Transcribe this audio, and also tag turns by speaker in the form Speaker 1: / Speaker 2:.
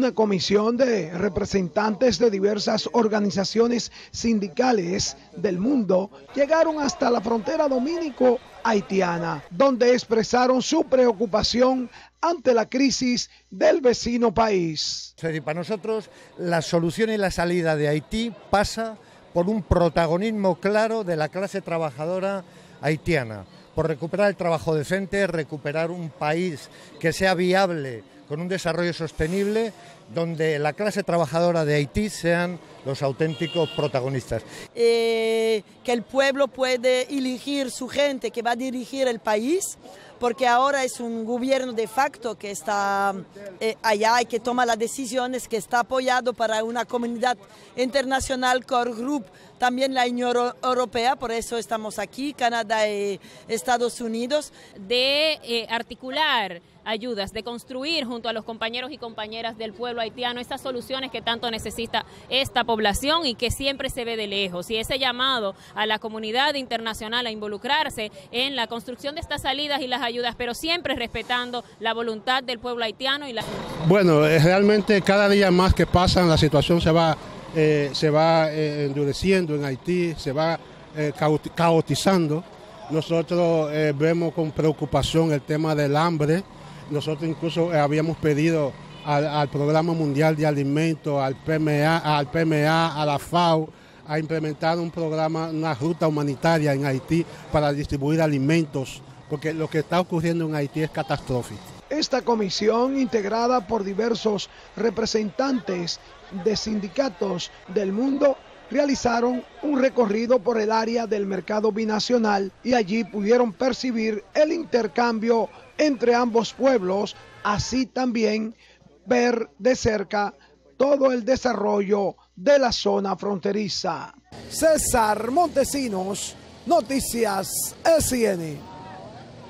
Speaker 1: Una comisión de representantes de diversas organizaciones sindicales del mundo llegaron hasta la frontera dominico-haitiana, donde expresaron su preocupación ante la crisis del vecino país.
Speaker 2: Para nosotros la solución y la salida de Haití pasa por un protagonismo claro de la clase trabajadora haitiana, por recuperar el trabajo decente, recuperar un país que sea viable con un desarrollo sostenible donde la clase trabajadora de Haití sean los auténticos protagonistas.
Speaker 3: Eh, que el pueblo puede elegir su gente que va a dirigir el país, porque ahora es un gobierno de facto que está eh, allá y que toma las decisiones, que está apoyado para una comunidad internacional, Core Group, también la Unión Europea, por eso estamos aquí, Canadá y Estados Unidos.
Speaker 4: De eh, articular ayudas, de construir junto a los compañeros y compañeras del pueblo haitiano estas soluciones que tanto necesita esta población y que siempre se ve de lejos. Y ese llamado a la comunidad internacional a involucrarse en la construcción de estas salidas y las ayudas, pero siempre respetando la voluntad del pueblo haitiano y la...
Speaker 5: Bueno, eh, realmente cada día más que pasan la situación se va, eh, se va eh, endureciendo en Haití, se va caotizando. Nosotros vemos con preocupación el tema del hambre, nosotros incluso habíamos pedido al, Programa Mundial de Alimentos, al PMA, al PMA, a la FAO, a implementar un programa, una ruta humanitaria en Haití para distribuir alimentos, porque lo que está ocurriendo en Haití es catastrófico.
Speaker 1: Esta comisión, integrada por diversos representantes de sindicatos del mundo, realizaron un recorrido por el área del mercado binacional y allí pudieron percibir el intercambio entre ambos pueblos, así también ver de cerca todo el desarrollo de la zona fronteriza. César Montesinos, Noticias SN.